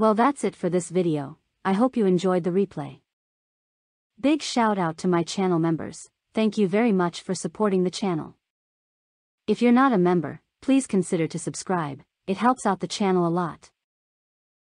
Well that's it for this video, I hope you enjoyed the replay. Big shout out to my channel members, thank you very much for supporting the channel. If you're not a member, please consider to subscribe, it helps out the channel a lot.